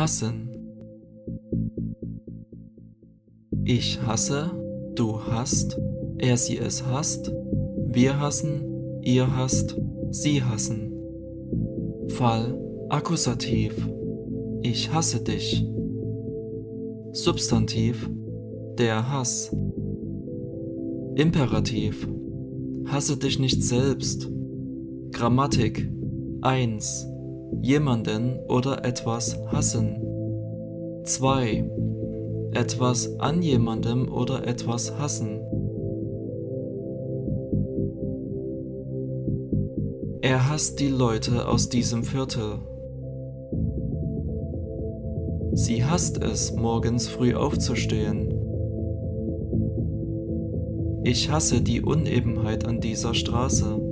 Hassen. Ich hasse, du hast, er sie es hasst, wir hassen, ihr hasst, sie hassen. Fall Akkusativ. Ich hasse dich. Substantiv. Der Hass. Imperativ. Hasse dich nicht selbst. Grammatik 1. Jemanden oder etwas hassen. 2. Etwas an jemandem oder etwas hassen. Er hasst die Leute aus diesem Viertel. Sie hasst es, morgens früh aufzustehen. Ich hasse die Unebenheit an dieser Straße.